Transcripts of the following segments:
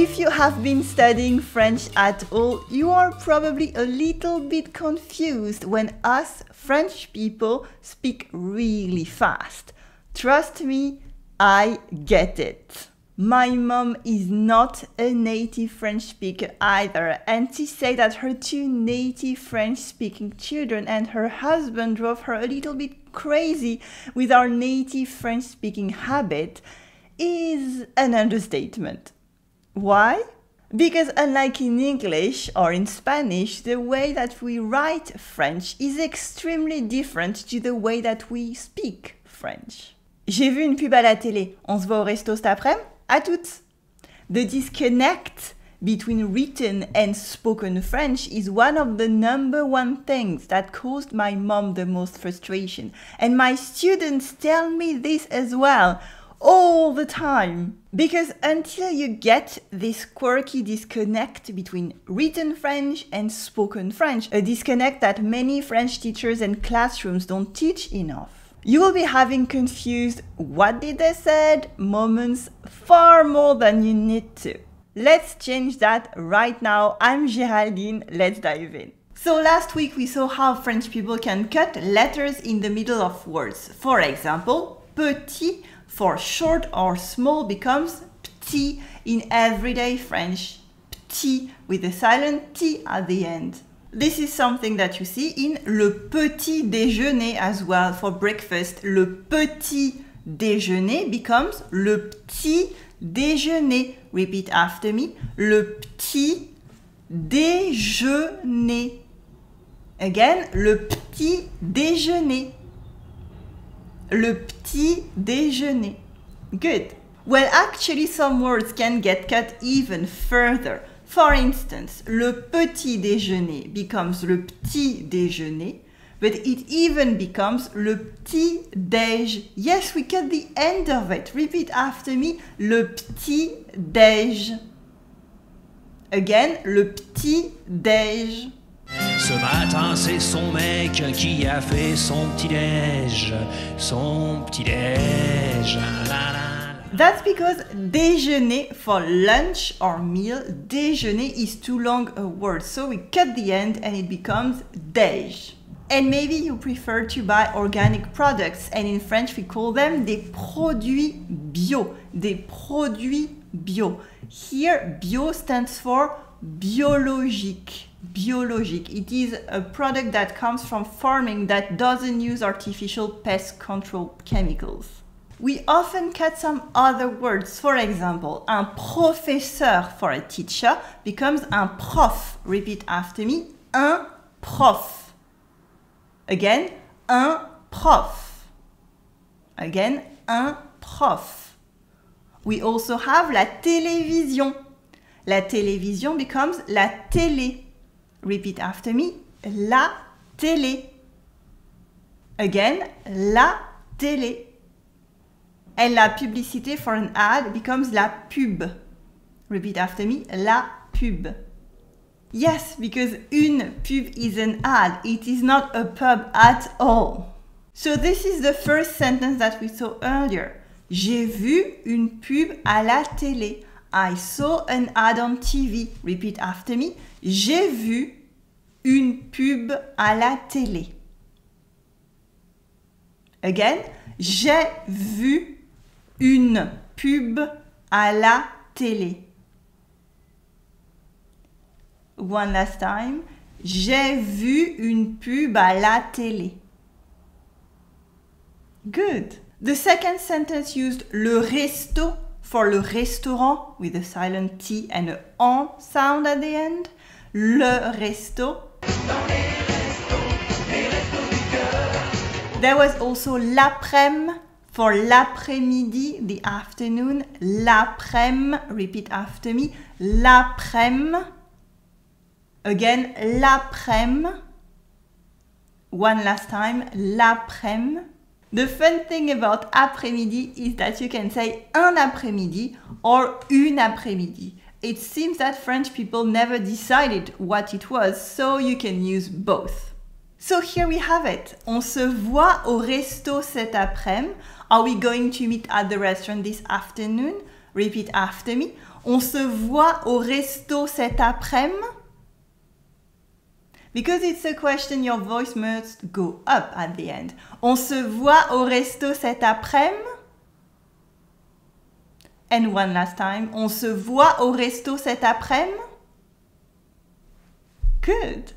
If you have been studying French at all, you are probably a little bit confused when us French people speak really fast. Trust me, I get it. My mom is not a native French speaker either, and to say that her two native French speaking children and her husband drove her a little bit crazy with our native French speaking habit is an understatement. Why? Because unlike in English or in Spanish, the way that we write French is extremely different to the way that we speak French. J'ai vu une pub à la télé. On se voit au resto cet après-midi? À toutes! The disconnect between written and spoken French is one of the number one things that caused my mom the most frustration. And my students tell me this as well all the time. Because until you get this quirky disconnect between written French and spoken French, a disconnect that many French teachers and classrooms don't teach enough, you will be having confused what did they said moments far more than you need to. Let's change that right now. I'm Géraldine. Let's dive in. So last week we saw how French people can cut letters in the middle of words. For example, petit for short or small becomes petit in everyday French. Petit with a silent T at the end. This is something that you see in le petit déjeuner as well for breakfast. Le petit déjeuner becomes le petit déjeuner. Repeat after me. Le petit déjeuner. Again, le petit déjeuner le petit déjeuner. Good. Well, actually, some words can get cut even further. For instance, le petit déjeuner becomes le petit déjeuner, but it even becomes le petit déj. Yes, we cut the end of it. Repeat after me. Le petit déj. Again, le petit déj. Ce matin, c'est son mec qui a fait son petit-déj, son petit-déj. That's because déjeuner for lunch or meal, déjeuner is too long a word, so we cut the end and it becomes déj. And maybe you prefer to buy organic products, and in French we call them des produits bio. Des produits bio. Here, bio stands for biologique biologique. It is a product that comes from farming that doesn't use artificial pest control chemicals. We often cut some other words. For example, un professeur for a teacher becomes un prof. Repeat after me. Un prof. Again, un prof. Again, un prof. We also have la télévision. La télévision becomes la télé. Repeat after me. La télé. Again, la télé. And la publicité for an ad becomes la pub. Repeat after me. La pub. Yes, because une pub is an ad. It is not a pub at all. So this is the first sentence that we saw earlier. J'ai vu une pub à la télé. I saw an ad on TV. Repeat after me. J'ai vu une pub à la télé. Again, j'ai vu une pub à la télé. One last time. J'ai vu une pub à la télé. Good. The second sentence used le resto for le restaurant with a silent T and a on sound at the end. Le resto. There was also l'après-midi for l'après-midi, the afternoon. L'après-midi, repeat after me. L'après-midi. Again, l'après-midi. One last time, l'après-midi. The fun thing about après-midi is that you can say un après-midi or une après-midi. It seems that French people never decided what it was, so you can use both. So here we have it. On se voit au resto cet après-midi. Are we going to meet at the restaurant this afternoon? Repeat after me. On se voit au resto cet après-midi? Because it's a question, your voice must go up at the end. On se voit au resto cet après-midi? And one last time. On se voit au resto cet après-midi? Good.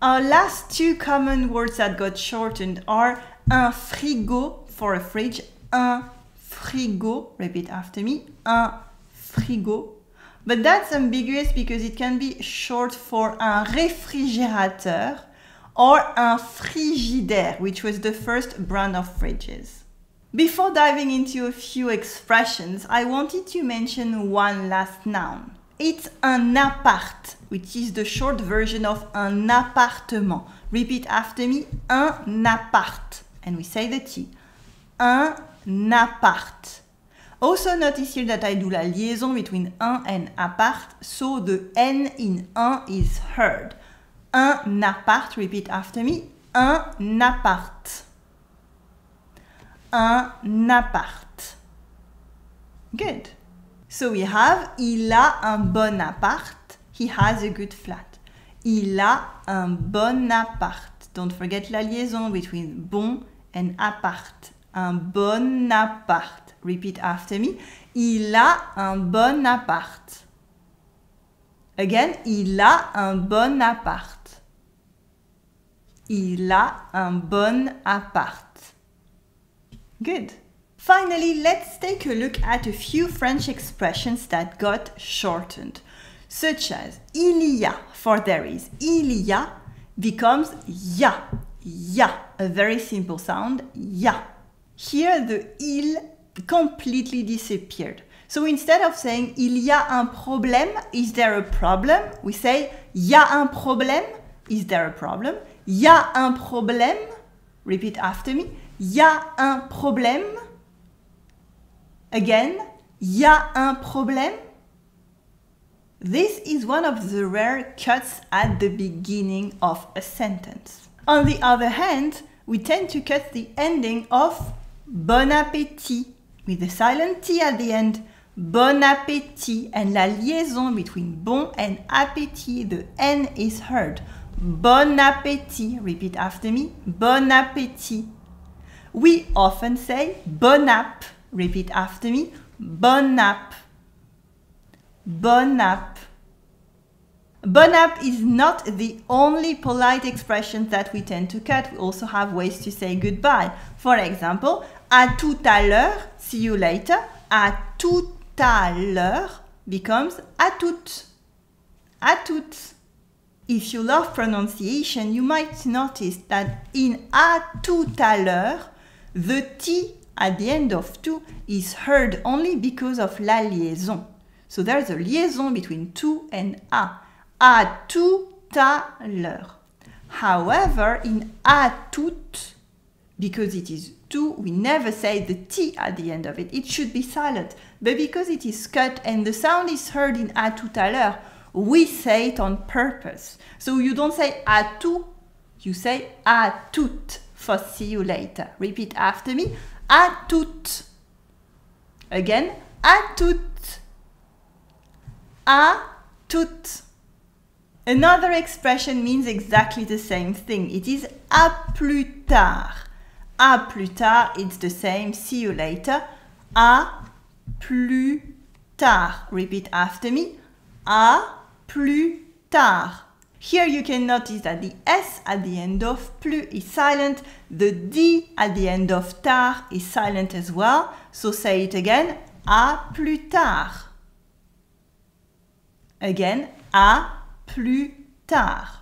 Our last two common words that got shortened are un frigo for a fridge, un frigo, repeat after me, un frigo. But that's ambiguous because it can be short for un réfrigérateur or un frigidaire, which was the first brand of fridges. Before diving into a few expressions, I wanted to mention one last noun. It's un appart, which is the short version of un appartement. Repeat after me, un appart. And we say the T. Un appart. Also notice here that I do la liaison between un and apart, so the N in un is heard. Un appart, repeat after me, un appart. Un appart. Good. So we have il a un bon appart, he has a good flat. Il a un bon appart. Don't forget la liaison between bon and appart. Un bon appart. Repeat after me. Il a un bon appart. Again, il a un bon appart. Il a un bon appart. Good. Finally, let's take a look at a few French expressions that got shortened, such as il y a for there is. Il y a becomes ya. Ya, a very simple sound, ya. Here the il completely disappeared. So instead of saying il y a un problème, is there a problem? We say y a un problème, is there a problem? Y a un problème, repeat after me. Y a un problème. Again, y a un problème. This is one of the rare cuts at the beginning of a sentence. On the other hand, we tend to cut the ending of bon appétit with the silent T at the end. Bon appétit and la liaison between bon and appétit, the N is heard. Bon appétit, repeat after me. Bon appétit. We often say bon app, repeat after me. Bon app. Bon app. Bon app is not the only polite expression that we tend to cut. We also have ways to say goodbye. For example, à tout à l'heure, see you later. À tout à l'heure becomes à toutes. À toutes. If you love pronunciation, you might notice that in à tout à l'heure, the T at the end of tout is heard only because of la liaison. So there's a liaison between tout and a. À tout à l'heure. However, in à toutes, because it is tout, we never say the T at the end of it. It should be silent. But because it is cut and the sound is heard in à tout à l'heure, we say it on purpose. So you don't say à tout, you say à toutes for see you later. Repeat after me. À toutes. Again, à toutes. À toutes. Another expression means exactly the same thing. It is à plus tard. À plus tard, it's the same. See you later. À plus tard. Repeat after me. À plus tard. Here you can notice that the S at the end of plus is silent. The D at the end of tard is silent as well. So say it again. À plus tard. Again. À plus tard.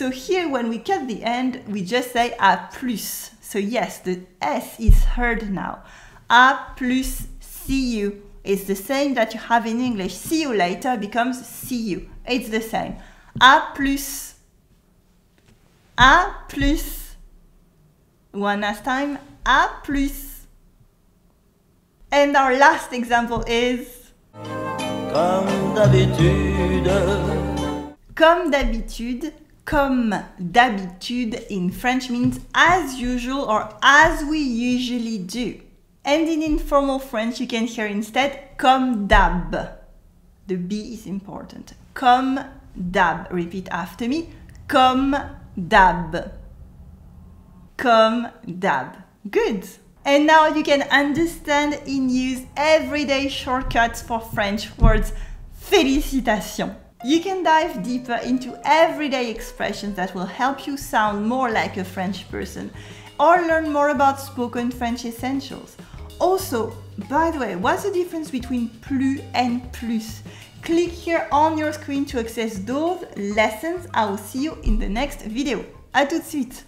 So here when we cut the end, we just say à plus. So yes, the S is heard now. À plus, see you. It's the same that you have in English. See you later becomes see you. It's the same. À plus. À plus. One last time. À plus. And our last example is Comme d'habitude, Comme d'habitude, comme d'habitude in French means as usual or as we usually do. And in informal French, you can hear instead Comme d'hab. The B is important. Comme d'hab. Repeat after me. Comme d'hab. Comme d'hab. Good. And now you can understand and use everyday shortcuts for French words. Félicitations. You can dive deeper into everyday expressions that will help you sound more like a French person or learn more about spoken French essentials. Also, by the way, what's the difference between plus and plus? Click here on your screen to access those lessons. I will see you in the next video. À tout de suite!